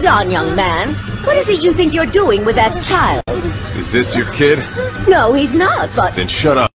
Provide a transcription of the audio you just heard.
Hold on, young man. What is it you think you're doing with that child? Is this your kid? No, he's not, but... Then shut up.